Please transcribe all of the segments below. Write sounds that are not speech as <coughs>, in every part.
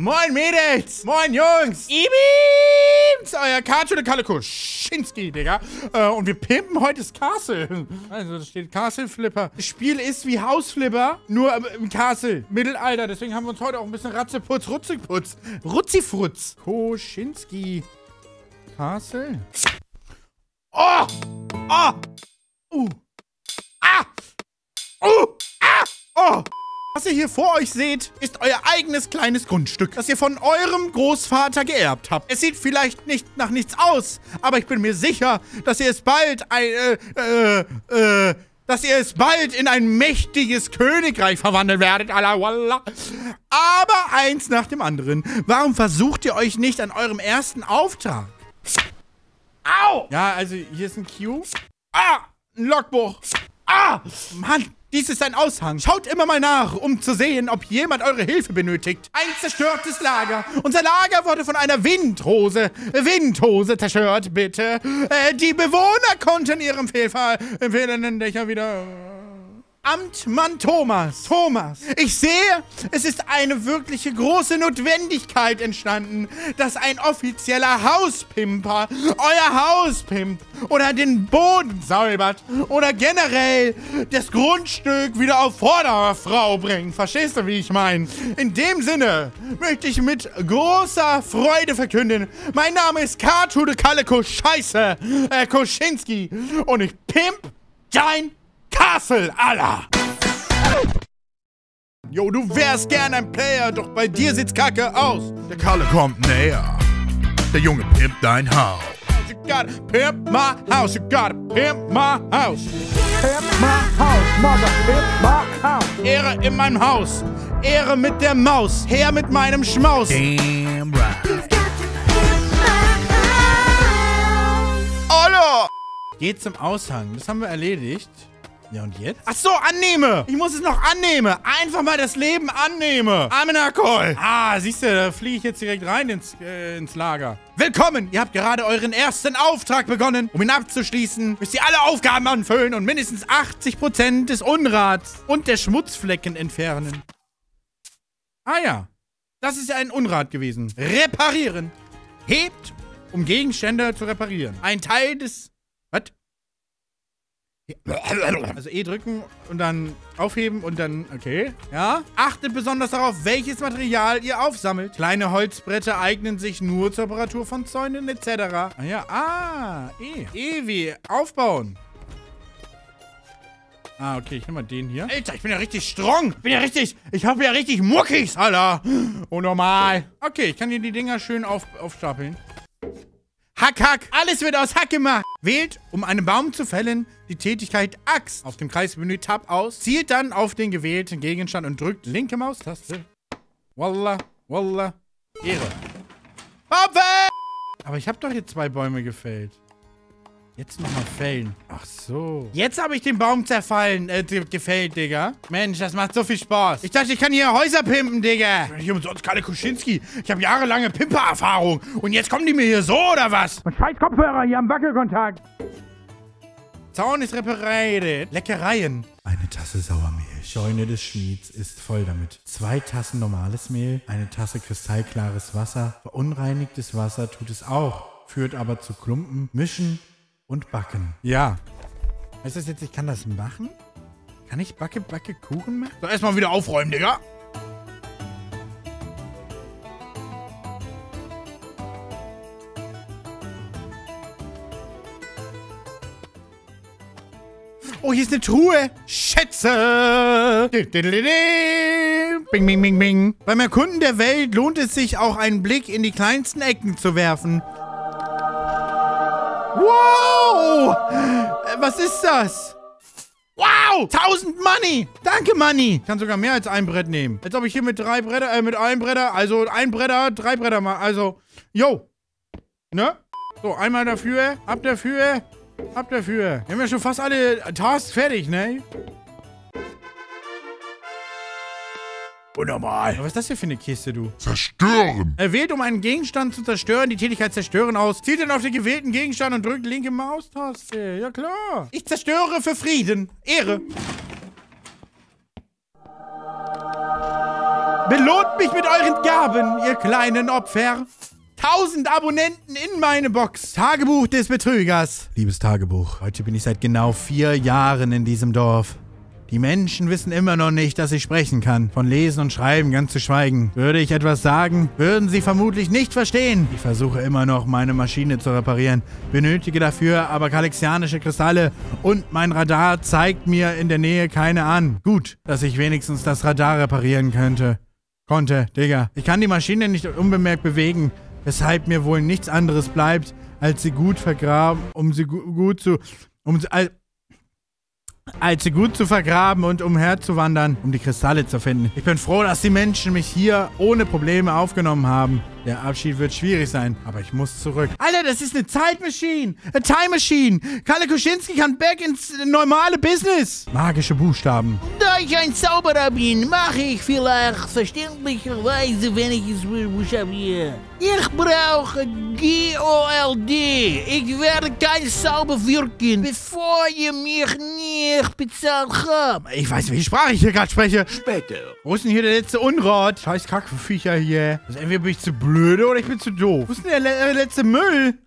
Moin Mädels! Moin Jungs! Ibims! Euer Kartschule Kalle Kuschinski, Digga. Äh, und wir pimpen heute das Castle. Also da steht Castle Flipper. Das Spiel ist wie Hausflipper, nur im Castle. Mittelalter. Deswegen haben wir uns heute auch ein bisschen Ratzeputz, Rutziputz, Rutzifrutz. Kuschinski. Castle. Oh! Oh! Uh! Ah! Uh! Ah! Oh! Was ihr hier vor euch seht, ist euer eigenes kleines Grundstück, das ihr von eurem Großvater geerbt habt. Es sieht vielleicht nicht nach nichts aus, aber ich bin mir sicher, dass ihr es bald ein, äh, äh, äh, dass ihr es bald in ein mächtiges Königreich verwandeln werdet, Allah wallah. Aber eins nach dem anderen. Warum versucht ihr euch nicht an eurem ersten Auftrag? Au! Ja, also hier ist ein Q. Ah! Ein Logbuch. Ah! Mann! Dies ist ein Aushang. Schaut immer mal nach, um zu sehen, ob jemand eure Hilfe benötigt. Ein zerstörtes Lager. Unser Lager wurde von einer Windhose, Windhose zerstört, bitte. Äh, die Bewohner konnten ihrem Fehlfall, fehlenden Dächer wieder... Amtmann Thomas. Thomas. Ich sehe, es ist eine wirkliche große Notwendigkeit entstanden, dass ein offizieller Hauspimper euer Hauspimp oder den Boden säubert oder generell das Grundstück wieder auf Vorderfrau bringt. Verstehst du, wie ich meine? In dem Sinne möchte ich mit großer Freude verkünden, mein Name ist Kartude Kaleko Scheiße, äh, Koschinski und ich pimp dein Castle, Allah! Jo, du wärst gern ein Player, doch bei dir sieht's kacke aus. Der Kalle kommt näher. Der Junge pimpt dein Haus. You gotta pimp my house, you gotta pimp my house. Pimp my house, mother, pimp my house. Ehre in meinem Haus, Ehre mit der Maus, her mit meinem Schmaus. Damn right. Hallo! Geht zum Aushang, das haben wir erledigt. Ja, und jetzt? Ach so, annehme. Ich muss es noch annehme. Einfach mal das Leben annehme. Amenakol. Ah, siehst du, da fliege ich jetzt direkt rein ins, äh, ins Lager. Willkommen. Ihr habt gerade euren ersten Auftrag begonnen. Um ihn abzuschließen, müsst ihr alle Aufgaben anfüllen und mindestens 80% des Unrats und der Schmutzflecken entfernen. Ah ja. Das ist ja ein Unrat gewesen. Reparieren. Hebt, um Gegenstände zu reparieren. Ein Teil des... Also E drücken und dann aufheben und dann, okay. Ja. Achtet besonders darauf, welches Material ihr aufsammelt. Kleine Holzbretter eignen sich nur zur Reparatur von Zäunen etc. Ah ja, ah, E. E wie aufbauen. Ah, okay, ich nehme mal den hier. Alter, ich bin ja richtig strong. Ich bin ja richtig, ich habe ja richtig Muckis, Alter. Oh, normal. Okay, ich kann hier die Dinger schön auf, aufstapeln. Hack, hack. Alles wird aus Hack gemacht. Wählt, um einen Baum zu fällen, die Tätigkeit Axt auf dem Kreismenü Tab aus. Zielt dann auf den gewählten Gegenstand und drückt linke Maustaste. Wallah, wallah, Ehre. Hopfe! Aber ich habe doch hier zwei Bäume gefällt. Jetzt nochmal fällen. Ach so. Jetzt habe ich den Baum zerfallen, äh, gefällt, Digga. Mensch, das macht so viel Spaß. Ich dachte, ich kann hier Häuser pimpen, Digga. Ich bin hier umsonst Kalle Kuschinski. Ich habe jahrelange Pimper-Erfahrung. Und jetzt kommen die mir hier so, oder was? Und scheiß Kopfhörer hier am Wackelkontakt. Zaun ist repariert. Leckereien. Eine Tasse Sauermehl. Scheune des Schmieds ist voll damit. Zwei Tassen normales Mehl, eine Tasse kristallklares Wasser. Verunreinigtes Wasser tut es auch, führt aber zu Klumpen, Mischen und Backen. Ja. Heißt das jetzt, ich kann das machen? Kann ich Backe, Backe, Kuchen machen? So, erstmal wieder aufräumen, Digga. Oh, hier ist eine Truhe. Schätze. Bing, bing, bing, bing. Beim Erkunden der Welt lohnt es sich auch einen Blick in die kleinsten Ecken zu werfen. Wow! Äh, Was ist das? Wow! 1000 Money! Danke, Money! Ich kann sogar mehr als ein Brett nehmen. Als ob ich hier mit drei Bretter, äh, mit einem Bretter, also ein Bretter, drei Bretter mal, also, yo! Ne? So, einmal dafür, ab dafür, ab dafür. Wir haben ja schon fast alle Tasks fertig, ne? Unnormal. Aber was ist das hier für eine Kiste, du? Zerstören. Er wählt, um einen Gegenstand zu zerstören, die Tätigkeit zerstören aus. Zielt dann auf den gewählten Gegenstand und drückt linke Maustaste. Ja klar. Ich zerstöre für Frieden. Ehre. Belohnt mich mit euren Gaben, ihr kleinen Opfer. 1000 Abonnenten in meine Box. Tagebuch des Betrügers. Liebes Tagebuch, heute bin ich seit genau vier Jahren in diesem Dorf. Die Menschen wissen immer noch nicht, dass ich sprechen kann. Von Lesen und Schreiben ganz zu schweigen. Würde ich etwas sagen, würden sie vermutlich nicht verstehen. Ich versuche immer noch, meine Maschine zu reparieren. Benötige dafür aber kalexianische Kristalle und mein Radar zeigt mir in der Nähe keine an. Gut, dass ich wenigstens das Radar reparieren könnte. Konnte, Digga. Ich kann die Maschine nicht unbemerkt bewegen, weshalb mir wohl nichts anderes bleibt, als sie gut vergraben, um sie gu gut zu... Um als sie gut zu vergraben und umherzuwandern, um die Kristalle zu finden. Ich bin froh, dass die Menschen mich hier ohne Probleme aufgenommen haben. Der Abschied wird schwierig sein, aber ich muss zurück. Alter, das ist eine Zeitmaschine. Eine Time Machine. Kalle Kuschinski kann back ins normale Business. Magische Buchstaben. Da ich ein Zauberer bin, mache ich vielleicht verständlicherweise, wenn ich es buchstabiere. Ich brauche G-O-L-D. Ich werde kein Zauber wirken, bevor ihr mich nicht bezahlt habt. Ich weiß, welche Sprache ich hier gerade spreche. Später. Wo ist denn hier der letzte Unrat? Scheiß Kackviecher hier. Also entweder bin ich zu blöde oder ich bin zu doof. Wo ist denn der äh, letzte Müll?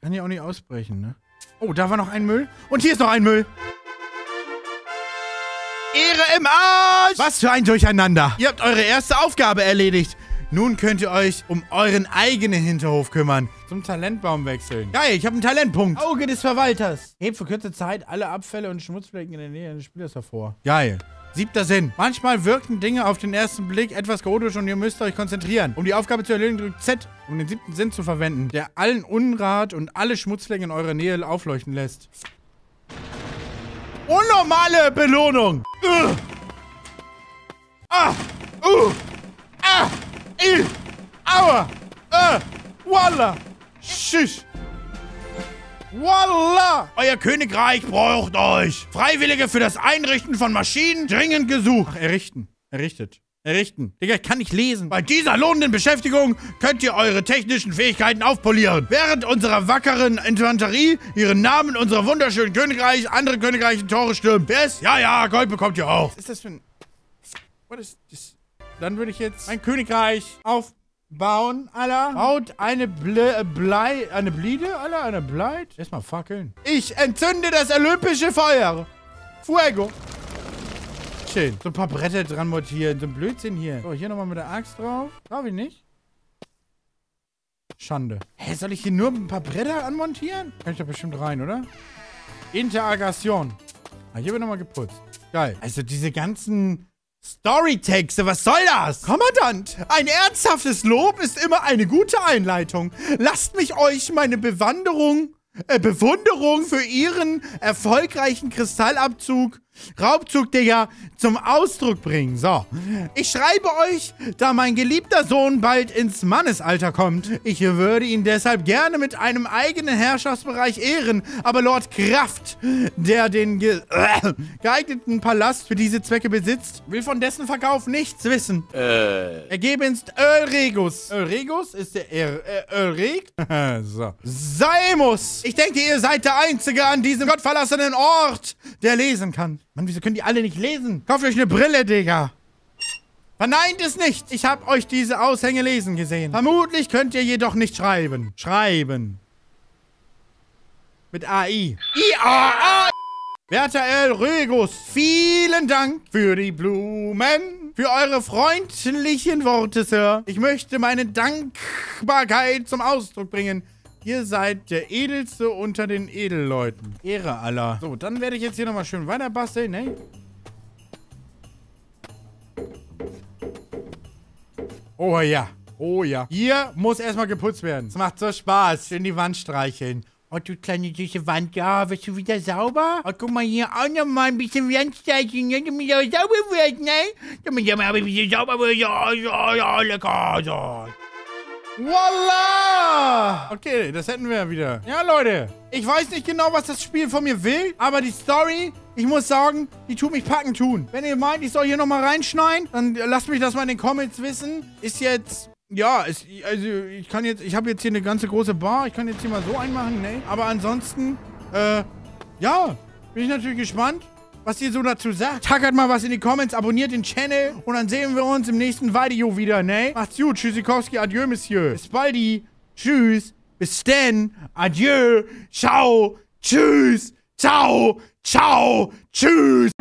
Kann ja auch nicht ausbrechen, ne? Oh, da war noch ein Müll. Und hier ist noch ein Müll. Ehre im Arsch! Was für ein Durcheinander. Ihr habt eure erste Aufgabe erledigt. Nun könnt ihr euch um euren eigenen Hinterhof kümmern. Zum Talentbaum wechseln. Geil, ich habe einen Talentpunkt. Auge des Verwalters. Hebt für kurze Zeit alle Abfälle und Schmutzflecken in der Nähe des Spielers hervor. Geil. Siebter Sinn. Manchmal wirken Dinge auf den ersten Blick etwas chaotisch und ihr müsst euch konzentrieren. Um die Aufgabe zu erledigen, drückt Z, um den siebten Sinn zu verwenden, der allen Unrat und alle Schmutzflecken in eurer Nähe aufleuchten lässt. Unnormale Belohnung. Ugh. Ah. Uh. Ah. I. Aua. Äh. Walla. Schisch. Voila! Euer Königreich braucht euch! Freiwillige für das Einrichten von Maschinen dringend gesucht. Ach, errichten. Errichtet. Errichten. Digga, ich kann nicht lesen. Bei dieser lohnenden Beschäftigung könnt ihr eure technischen Fähigkeiten aufpolieren. Während unserer wackeren Infanterie ihren Namen in unserer wunderschönen Königreich andere Königreiche Tore stürmt. Ist? Ja, ja, Gold bekommt ihr auch. Was ist das für ein... Was ist das? Dann würde ich jetzt mein Königreich aufbauen, Alter. Baut eine Ble äh, Blei... Eine Bliede, Alter? Eine Bleit? Erstmal fackeln. Ich entzünde das olympische Feuer. Fuego. Schön. So ein paar Bretter dran montieren. So ein Blödsinn hier. So, hier nochmal mit der Axt drauf. Brauche ich nicht. Schande. Hä, soll ich hier nur ein paar Bretter anmontieren? Kann ich doch bestimmt rein, oder? Interagation. Ah, hier wird nochmal geputzt. Geil. Also diese ganzen Storytexte, was soll das? Kommandant, ein ernsthaftes Lob ist immer eine gute Einleitung. Lasst mich euch meine Bewanderung, äh, Bewunderung für ihren erfolgreichen Kristallabzug, Raubzug, Digga, zum Ausdruck bringen. So, ich schreibe euch, da mein geliebter Sohn bald ins Mannesalter kommt. Ich würde ihn deshalb gerne mit einem eigenen Herrschaftsbereich ehren. Aber Lord Kraft, der den ge äh, <coughs> geeigneten Palast für diese Zwecke besitzt, will von dessen Verkauf nichts wissen. Äh. Ergebenst Ölregus. Ölregus ist der er äh, Ölreg? <laughs> so. Sei muss. Ich denke, ihr seid der Einzige an diesem gottverlassenen Ort, der lesen kann. Mann, wieso können die alle nicht lesen? Kauft euch eine Brille, Digga. Verneint es nicht. Ich habe euch diese Aushänge lesen gesehen. Vermutlich könnt ihr jedoch nicht schreiben. Schreiben. Mit AI. I-A-A. Werter El Regus, vielen Dank für die Blumen, für eure freundlichen Worte, Sir. Ich möchte meine Dankbarkeit zum Ausdruck bringen. Ihr seid der edelste unter den Edelleuten. Ehre aller. So, dann werde ich jetzt hier nochmal schön weiter basteln, ne? Oh ja. Oh ja. Hier muss erstmal geputzt werden. Es macht so Spaß. Schön die Wand streicheln. Oh, du kleine süße Wand. Ja, wirst du wieder sauber? Oh, guck mal hier auch nochmal ein bisschen Wand streicheln, ne? Damit er sauber wird, ne? Damit er mal ein bisschen sauber wird. Ja, ja, ja, lecker. So. Voila! Okay, das hätten wir ja wieder. Ja, Leute. Ich weiß nicht genau, was das Spiel von mir will, aber die Story, ich muss sagen, die tut mich packen tun. Wenn ihr meint, ich soll hier nochmal reinschneiden, dann lasst mich das mal in den Comments wissen. Ist jetzt... Ja, ist, also ich kann jetzt, ich habe jetzt hier eine ganze große Bar. Ich kann jetzt hier mal so einmachen, ne? Aber ansonsten, äh, ja, bin ich natürlich gespannt. Was ihr so dazu sagt. Tackert mal was in die Comments, abonniert den Channel und dann sehen wir uns im nächsten Video wieder, ne? Macht's gut, Tschüssikowski, adieu, Monsieur. Bis baldi. Tschüss. Bis denn. Adieu. Ciao. Tschüss. Ciao. Ciao. Tschüss.